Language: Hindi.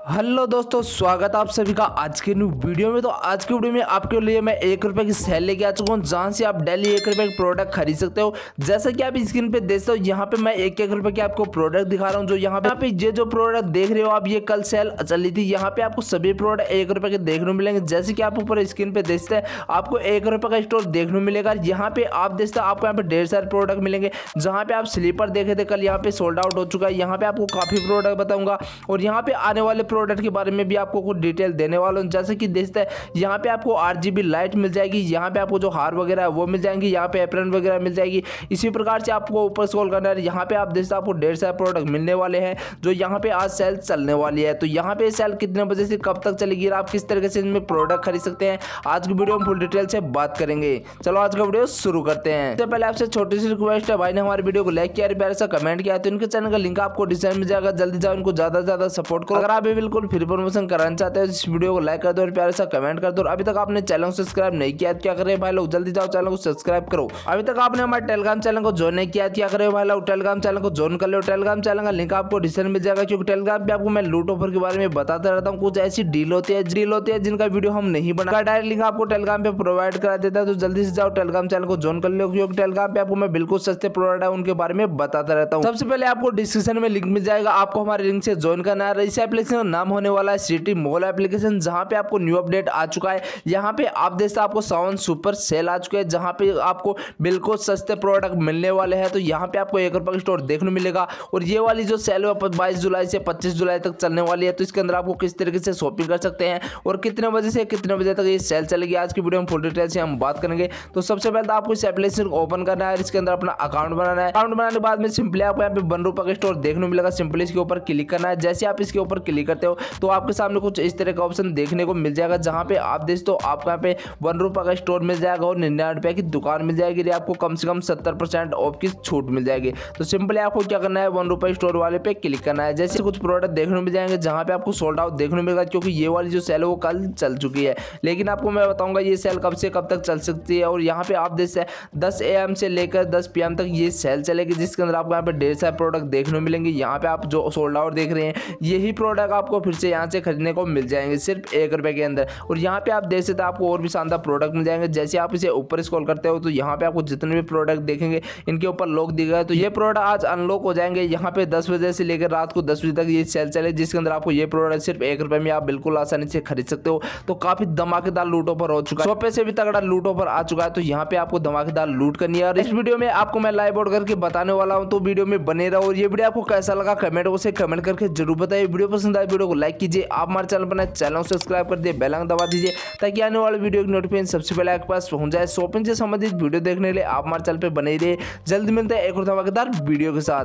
हेलो दोस्तों, स्वागत है आप सभी का आज के न्यू वीडियो में। तो आज के वीडियो में आपके लिए मैं एक रुपए की सेल लेके आ चुका हूँ, जहाँ से आप डेली एक रुपए का प्रोडक्ट खरीद सकते हो। जैसा कि आप स्क्रीन पे देख सकते हो, यहाँ पे मैं एक एक रुपए के आपको प्रोडक्ट दिखा रहा हूँ, जो यहाँ पे यहाँ पे ये जो प्रोडक्ट देख रहे हो आप, ये कल सेल चली थी। यहाँ पे आपको सभी प्रोडक्ट एक रुपए के देखने मिलेंगे। जैसे कि आप ऊपर स्क्रीन पे देखते हैं, आपको एक रुपए का स्टोर देखने मिलेगा। यहाँ पे आप देखते हैं, आपको यहाँ पे ढेर सारे प्रोडक्ट मिलेंगे। जहाँ पे आप स्लीपर देखे थे, कल यहाँ पे सोल्ड आउट हो चुका है। यहाँ पे आपको काफ़ी प्रोडक्ट बताऊँगा। और यहाँ पे आने वाले प्रोडक्ट के बारे में भी आपको कुछ डिटेल देने वाला हूँ। जैसे कि देखते हैं, यहाँ पे आपको आठ लाइट मिल जाएगी, यहाँ पे आपको जो हार वगैरह है वो मिल जाएँगी, यहाँ पे एप्रन वगैरह मिल जाएगी। इसी प्रकार से आपको ऊपर स्क्रॉल करना है, यहाँ पे आप देखते आपको ढेर सारे प्रोडक्ट मिलने वाले हैं, जो यहाँ पे आज सेल चलने वाली है। तो यहाँ पे सेल कितने बजे से कब तक चलेगी आप किस तरीके से इनमें प्रोडक्ट खरीद सकते हैं, आज की वीडियो में फुल डिटेल से बात करेंगे। चलो, आज का वीडियो शुरू करते हैं। सबसे पहले आपसे छोटी सी रिक्वेस्ट है, भाई ने हमारे वीडियो को लाइक किया प्यारे सा कमेंट किया तो इनके चैनल का लिंक आपको डिज़ाइन मिल जाएगा। जल्दी जाओ, इनको ज़्यादा से ज़्यादा सपोर्ट करो। अगर आप बिल्कुल फ्री प्रमोशन कराना चाहते हैं, इस वीडियो को लाइक कर दो और प्यारे सा कमेंट कर दो। अभी तक आपने चैनल को सब्सक्राइब नहीं किया क्या करे भाई लोग? जल्दी जाओ चैनल को सब्सक्राइब करो। अभी तक आपने हमारे टेलीग्राम चैनल को ज्वाइन नहीं किया क्या करे भाई लोग? टेलीग्राम चैनल को ज्वाइन कर लो। टेलीग्राम चैनल का लिंक आपको डिस्क्रिप्शन मिल जाएगा क्योंकि टेलीग्राम पे आपको मैं लूट ऑफ़र के बारे में बताता रहता हूँ। कुछ ऐसी डील होती है डील होती है जिनका वीडियो हम नहीं बना डायरेक्ट लिंक आपको टेलीग्राम पे प्रोवाइड करा देता है तो जल्दी से जाओ टेलीग्राम चैनल को ज्वाइन कर लो क्योंकि टेलीग्राम पे आपको मैं बिल्कुल सस्ते प्रोडक्ट है, उनके बारे में बताता रहता हूँ। सबसे पहले आपको डिस्क्रिप्शन में लिंक मिल जाएगा। आपको हमारे लिंक से ज्वाइन करना है। इस एप्लीकेशन नाम होने वाला है सिटी मॉल एप्लीकेशन, जहाँ पे आपको न्यू अपडेट आ चुका है। यहाँ पे आप देखते आपको सावन सुपर सेल आ चुके हैं, जहाँ पे आपको बिल्कुल सस्ते प्रोडक्ट मिलने वाले हैं। तो यहाँ पे आपको एक रुपये का स्टोर देखने मिलेगा। और ये वाली जो सेल है बाईस जुलाई से पच्चीस जुलाई तक चलने वाली है। तो इसके अंदर आपको किस तरीके से शॉपिंग कर सकते हैं और कितने बजे से कितने बजे तक ये सेल चलेगी, आज की वीडियो में फुल डिटेल से हम बात करेंगे। तो सबसे पहले तो आपको इस एप्लीकेशन को ओपन करना है इसके अंदर अपना अकाउंट बनाना है। अकाउंट बनाने के बाद में सिंपली आपको यहाँ पे वन रुपये का स्टोर देखने मिलेगा। सिंपली इसके ऊपर क्लिक करना है। जैसे आप इसके ऊपर क्लिक हो तो आपके सामने कुछ इस तरह का ऑप्शन देखने को मिल जाएगा, जहाँ पे आप देख तो आपको यहाँ पे वन रुपये का स्टोर मिल जाएगा और निन्यानवे रुपये की दुकान मिल जाएगी आपको कम से कम सत्तर परसेंट ऑफ़ की छूट मिल जाएगी। तो सिंपली आपको क्या करना है वन रुपये स्टोर वाले पे क्लिक करना है। जैसे कुछ प्रोडक्ट देखने मिल जाएँगे, जहाँ पे आपको सोल्ड आउट देखने मिलेगा, क्योंकि ये वाली जो सेल है वो कल चल चुकी है। लेकिन आपको मैं बताऊँगा, ये सेल कब से कब तक चल सकती है, और यहाँ पे आप देख सकते दस ए से लेकर दस पी तक ये सेल चलेगी, जिसके अंदर आपको यहाँ पे ढेर सारे प्रोडक्ट देखने मिलेंगे। यहाँ पे आप जो सोल्ड आउट देख रहे हैं, यही प्रोडक्ट आपको फिर से यहाँ से खरीदने को मिल जाएँगे सिर्फ़ एक रुपए के अंदर। और यहाँ पे आप देख सकते हैं आपको और भी शानदार प्रोडक्ट मिल जाएँगे। जैसे आप इसे ऊपर स्क्रॉल करते हो तो यहाँ पे आपको जितने भी प्रोडक्ट देखेंगे, इनके ऊपर लॉक दिया गया तो ये प्रोडक्ट आज अनलॉक हो जाएँगे। यहाँ पे दस बजे से लेकर रात को दस बजे तक ये सेल चले, जिसके अंदर आपको ये प्रोडक्ट सिर्फ़ एक रुपए में आप बिल्कुल आसानी से खरीद सकते हो। तो काफ़ी धमाकेदार लूट ऑफ़र हो चुका है। सौ से भी तगड़ा लूट ऑफ़र आ चुका है तो यहाँ पे आपको धमाकेदार लूट करनी है। और इस वीडियो में आपको मैं लाइव आउट करके बताने वाला हूँ तो वीडियो में बने रहो। और ये वीडियो आपको कैसा लगा कमेंट उसे कमेंट करके ज़रूर बताइए। वीडियो पसंद आए वीडियो को लाइक कीजिए। आप हमारे चैनल पर चैनल सब्सक्राइब कर दिए बेलंग दबा दीजिए, ताकि आने वाले वीडियो की नोटिफिकेशन सबसे पहले आपके पास पहुँच जाए। शॉपिंग से संबंधित वीडियो देखने लिए आप हमारे चैनल पर बने रहिए। जल्द मिलते हैं एक और धमाकेदार वीडियो के साथ।